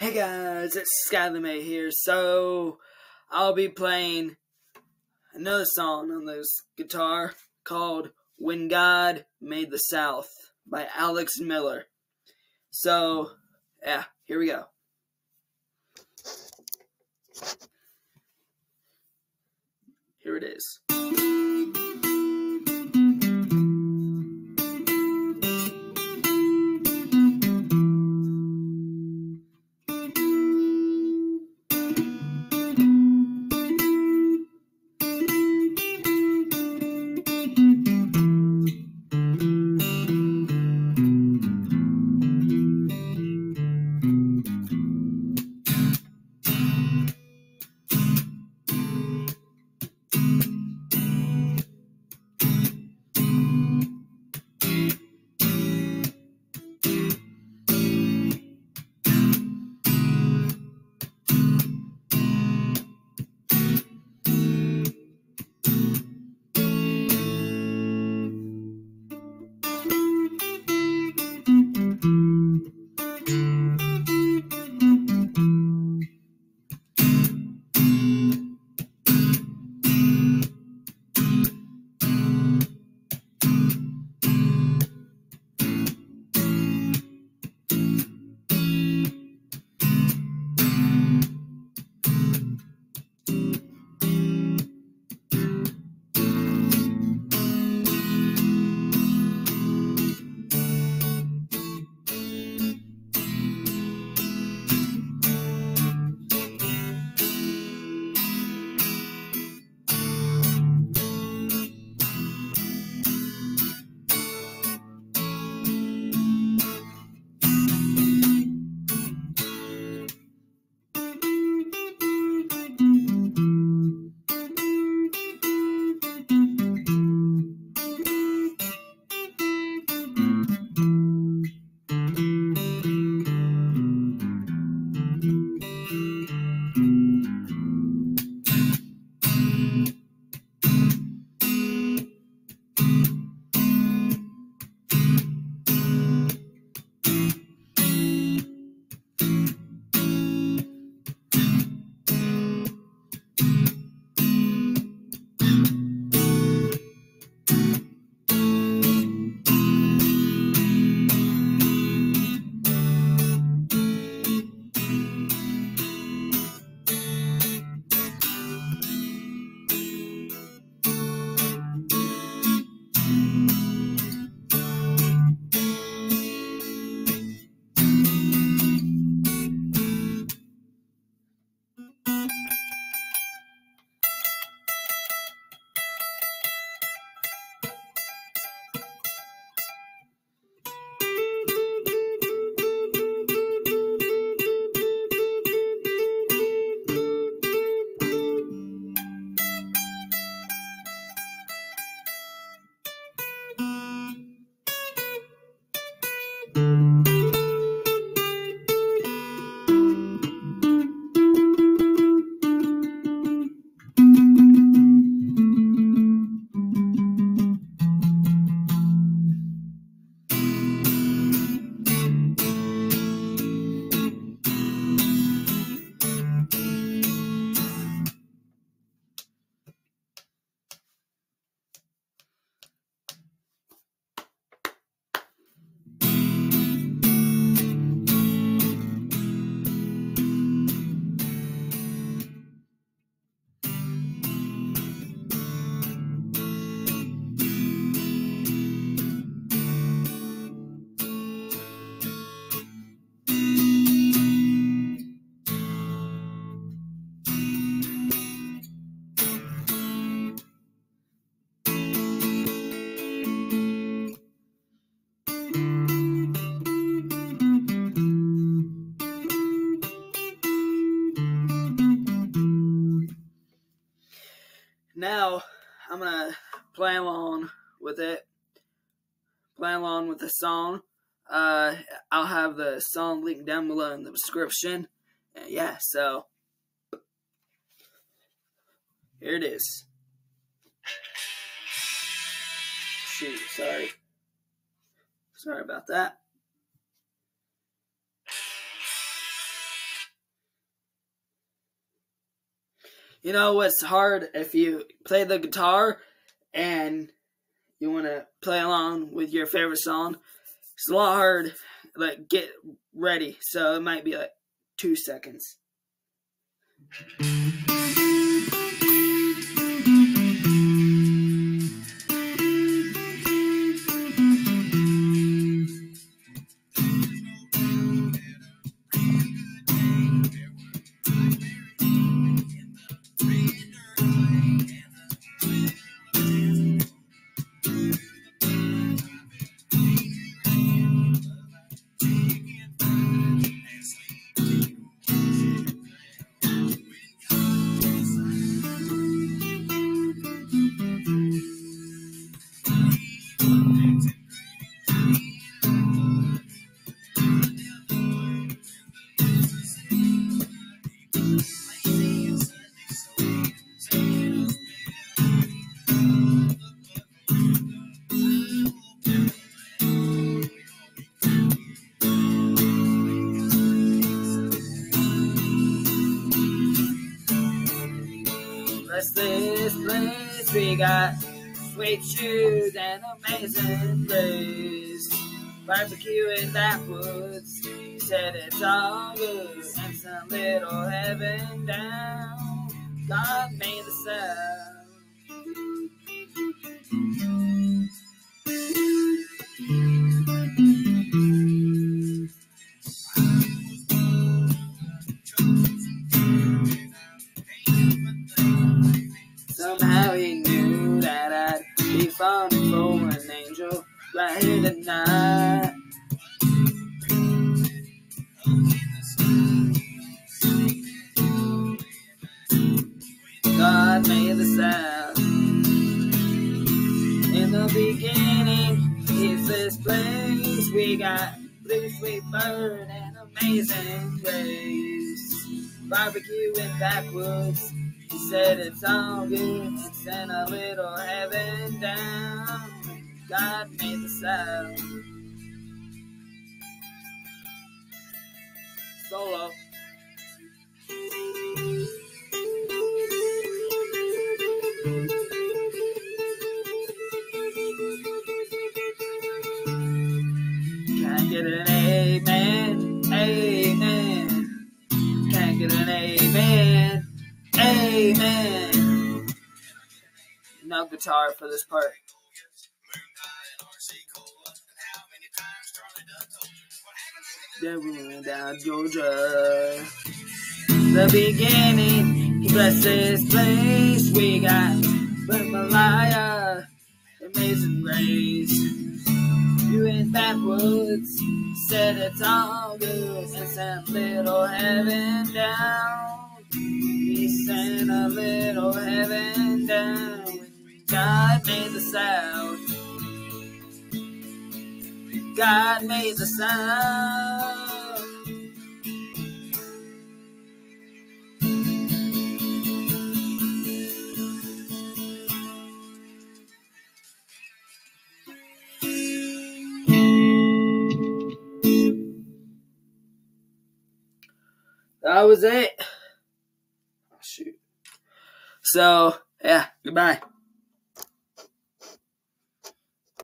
Hey guys, it's Skyler May here. So, I'll be playing another song on this guitar called When God Made the South by Alex Miller. So, yeah, here we go. Here it is. I'm gonna play along with it. Play along with the song. Uh, I'll have the song linked down below in the description. Yeah, so here it is. Shoot, sorry. Sorry about that. You know what's hard if you play the guitar and you want to play along with your favorite song? It's a lot hard. Like get ready, so it might be like two seconds. Got sweet shoes and amazing grace. Barbecue in backwoods, you said it's all good, and some little heaven down. God made the South. We got blue sweet bird and amazing grace. Barbecue in backwoods. He said it's all good sent a little heaven down. God made the South. Solo. Amen. No guitar for this part. Devil down Georgia. The beginning, he blessed this place. We got Malaya, amazing grace. You in backwoods, said it's all good, and sent little heaven down. He sent a little heaven down. God made the South. God made the South. That was it. So, yeah, goodbye.